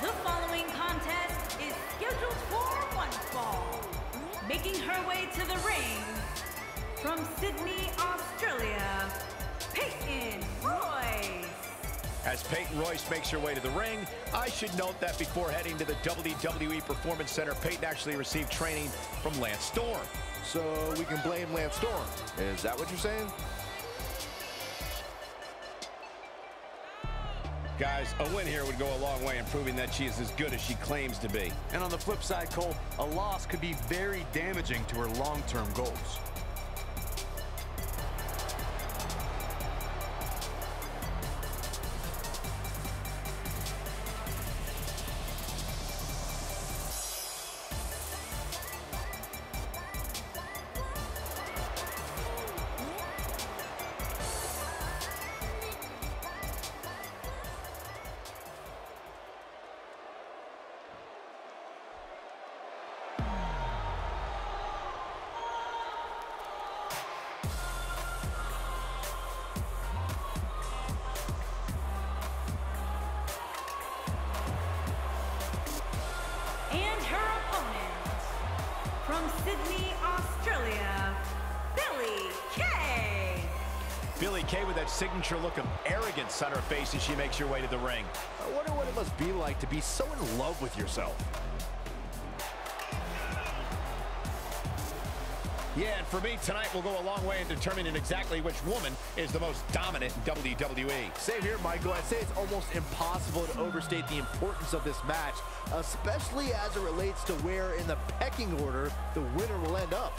The following contest is scheduled for one fall. Making her way to the ring from Sydney, As Peyton Royce makes her way to the ring, I should note that before heading to the WWE Performance Center, Peyton actually received training from Lance Storm. So we can blame Lance Storm. Is that what you're saying? Guys, a win here would go a long way in proving that she is as good as she claims to be. And on the flip side, Cole, a loss could be very damaging to her long-term goals. From Sydney, Australia, Billie Kay. Billie Kay with that signature look of arrogance on her face as she makes her way to the ring. I wonder what it must be like to be so in love with yourself. Yeah, and for me, tonight will go a long way in determining exactly which woman is the most dominant in WWE. Same here, Michael. I'd say it's almost impossible to overstate the importance of this match, especially as it relates to where in the pecking order the winner will end up.